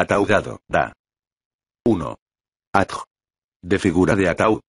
Ataudado, da. 1. Atj. De figura de Atau,